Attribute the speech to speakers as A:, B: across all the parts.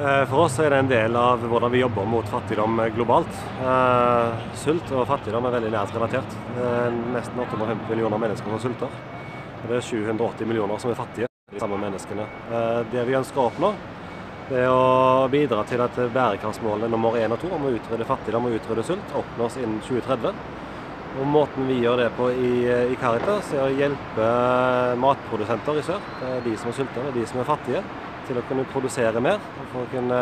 A: Eh, for oss er det en del av hvordan vi jobber mot fattigdom globalt. Eh, sult og fattigdom er veldig nært relatert. Er nesten 850 millioner mennesker som sulter. Det er 780 millioner som er fattige, de samme menneskene. Eh, det vi ønsker å oppnå, det er å bidra til at bærekraftsmålene nummer én og to om å utrydde fattigdom og utrydde sult oppnås innen 2030. Og Måten vi gjør det på i, Caritas, er å hjelpe matprodusenter i sør, de som er sultne, de som er fattige, til å kunne produsere mer og for å kunne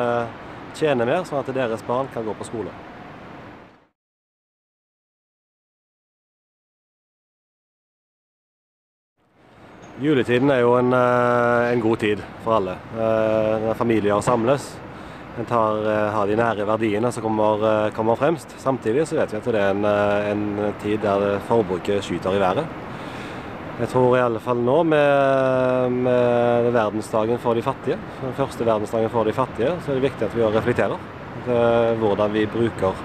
A: tjene mer, sånn at deres barn kan gå på skole. Juletiden er jo en, en god tid for alle. Når familier samles. En tar, har de nære verdiene som kommer, kommer, fremst. Samtidig så vet vi at det er en, en tid der forbruket skyter i været. Jeg tror i alle fall nå med, med verdensdagen for de fattige, den første verdensdagen for de fattige, så er det viktig at vi reflekterer hvordan vi bruker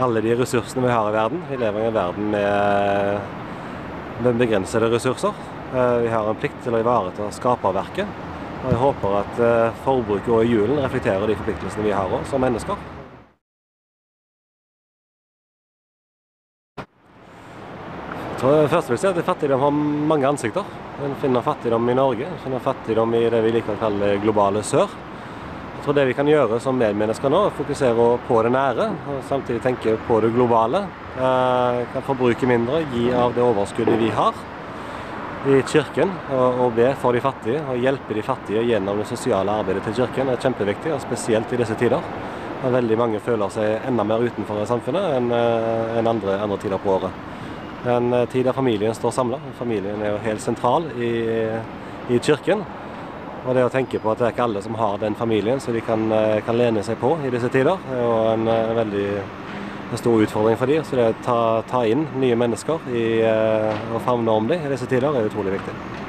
A: alle de ressursene vi har i verden. Vi lever i en verden med, med begrensede ressurser. Vi har en plikt til å ivareta skaperverket. Og jeg håper at forbruket og julen reflekterer de forpliktelsene vi har også, som mennesker. Jeg tror først vil si at Fattigdom har mange ansikter. En finner fattigdom i Norge, en finner fattigdom i det vi liker å kalle globale sør. Jeg tror det vi kan gjøre som medmennesker nå, er fokusere på det nære, og samtidig tenke på det globale. Jeg kan forbruke mindre, gi av det overskuddet vi har i kirken, og, be for de fattige. Og hjelpe de fattige gjennom det sosiale arbeidet til kirken er kjempeviktig, og spesielt i disse tider. Veldig mange føler seg enda mer utenfor samfunnet enn andre, andre tider på året. En tid der familien står samla. Familien er jo helt sentral i, i, kirken. Og det å tenke på at det er ikke alle som har den familien som de kan, kan lene seg på i disse tider, er jo en, en veldig en stor utfordring for dem. Så det å ta, ta inn nye mennesker i, og favne om dem i disse tider er utrolig viktig.